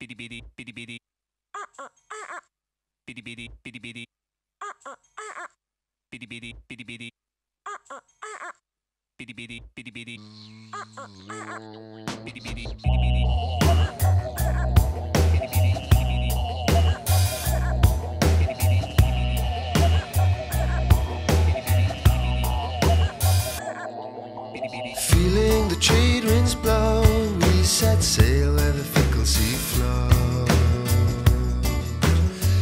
Bidi bidi bidi bidi. Bidi bidi bidi bidi. Bidi bidi bidi bidi. Bidi bidi bidi bidi. Bidi bidi bidi bidi.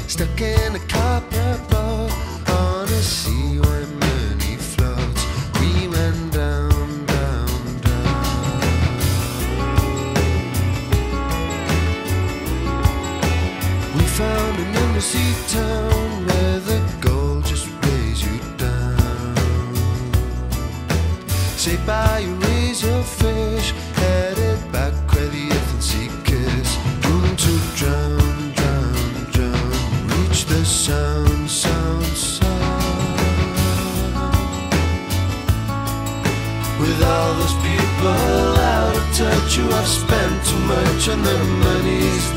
Stuck in a copper boat on a sea where money floats. We went down, down, down. We found an embassy town where the gold just weighs you down. Say by you raise your fish, the sound, sound, sound. With all those people out of touch who have spent too much on their monies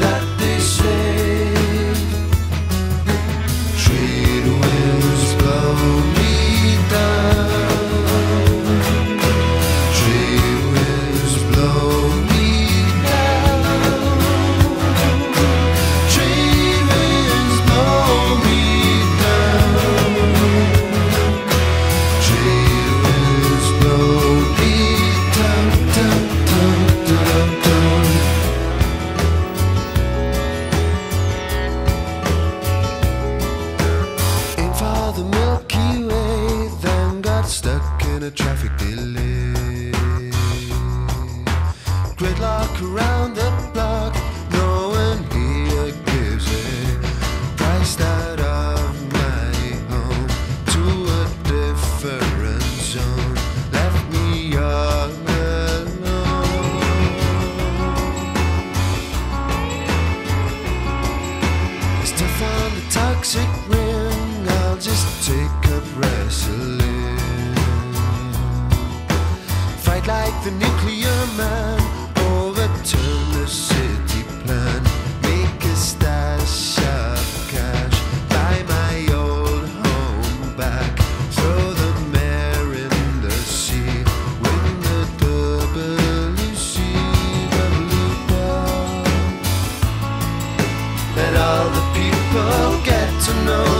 around the block, no one here gives a priced out of my home to a different zone. Left me all alone. The toxic ring, I'll just take. Fight like the nuclear man, to know